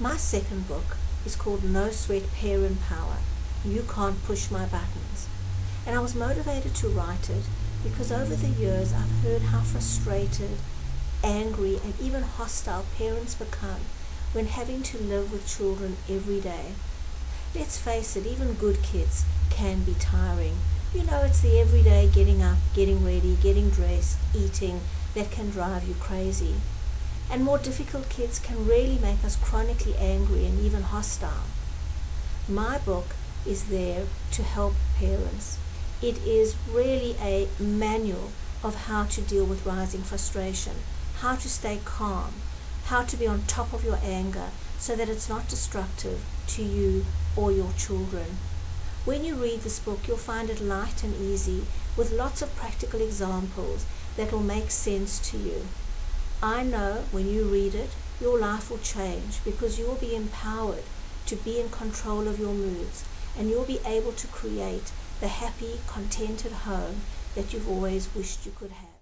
My second book is called No Sweat Parent Power. You Can't Push My Buttons. And I was motivated to write it because over the years I've heard how frustrated, angry, and even hostile parents become when having to live with children every day. Let's face it, even good kids can be tiring. You know, it's the everyday getting up, getting ready, getting dressed, eating that can drive you crazy. And more difficult kids can really make us chronically angry and even hostile. My book is there to help parents. It is really a manual of how to deal with rising frustration, how to stay calm, how to be on top of your anger so that it's not destructive to you or your children. When you read this book, you'll find it light and easy with lots of practical examples that will make sense to you. I know when you read it, your life will change because you will be empowered to be in control of your moods and you'll be able to create the happy, contented home that you've always wished you could have.